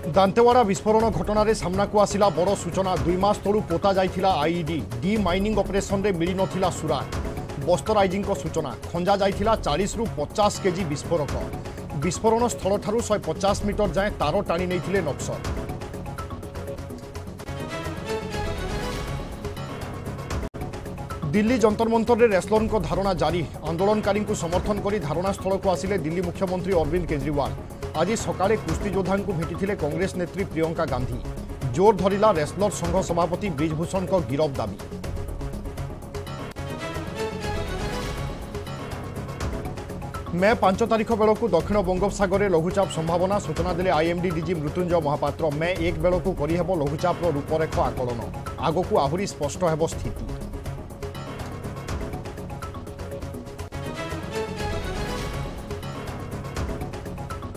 দান্তেৱাৰা বিস্ফোৰণ ঘটনাৰে সামনাকু আছিল বড় সূচনা দুই মাছ তলু পোতা যাই I E D D mining অপৰেচনৰে মিলি নথিলা সুৰা বস্ত আইজিং সূচনা খঞ্জা যাই চাৰিশ পচাশ কেজি বিস্ফোৰক বিস্ফোৰণ স্থল ঠাৰু ছয় পচাশ মিটৰ যায় তাৰ টানি নেকিলে নক্সল দিল্লী যন্তৰ মন্তৰৰে ৰেচলৰ ধাৰণা জাৰি আন্দোলনকাৰীক সমৰ্থন কৰি ধাৰণাস্থলক আছিলে দিল্লী মুখ্যমন্ত্ৰী অৰবিন্দ কেজৰিৱাল আজি সকালে কুস্তিযোদ্ধা ভেটিলে কংগ্রেস নেত্রী প্রিয়ঙ্কা গান্ধী জোর ধরিলা রেসলর সংঘ সভাপতি ব্রিজভূষণ গিরফ দাবি মে পাঁচ তারিখ বেড় দক্ষিণ বঙ্গোপসাগরে লঘুচাপ সম্ভাবনা সূচনা দিলে আইএমডি ডিজি মৃত্যুঞ্জয় মহাপাত্র মে এক বেড় করিহব লঘুচাপর রূপরেখ আকলন আগক আহ স্পষ্ট হব স্থিতি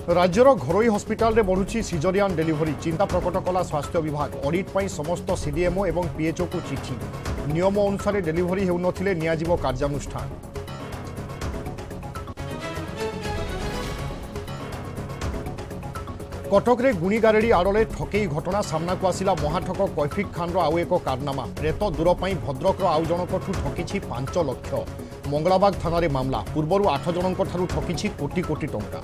ରାଜ୍ୟର ଘରୋଇ ହସ୍ପିଟାଲରେ ବଢ଼ୁଛି ସିଜରିଆନ୍ ଡେଲିଭରି ଚିନ୍ତା ପ୍ରକଟ କଲା ସ୍ୱାସ୍ଥ୍ୟ ବିଭାଗ ଅଡିଟ୍ ପାଇଁ ସମସ୍ତ ସିଡିଏମ୍ଓ ଏବଂ ପିଏଚ୍ଓକୁ ଚିଠି ନିୟମ ଅନୁସାରେ ଡେଲିଭରି ହେଉନଥିଲେ ନିଆଯିବ କାର୍ଯ୍ୟାନୁଷ୍ଠାନ କଟକରେ ଗୁଣିଗାରେଡ଼ି ଆଡ଼ଳେ ଠକେଇ ଘଟଣା ସାମ୍ନାକୁ ଆସିଲା ମହାଠକ କୈଫିକ ଖାନ୍ର ଆଉ ଏକ କାରନାମା ପ୍ରେତ ଦୂର ପାଇଁ ଭଦ୍ରକର ଆଉ ଜଣଙ୍କଠୁ ଠକିଛି ପାଞ୍ଚ ଲକ୍ଷ ମଙ୍ଗଳାବାଗ ଥାନାରେ ମାମଲା ପୂର୍ବରୁ ଆଠ ଜଣଙ୍କଠାରୁ ଠକିଛି କୋଟି କୋଟି ଟଙ୍କା